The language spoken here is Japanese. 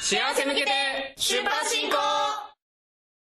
幸せ向けて出発進行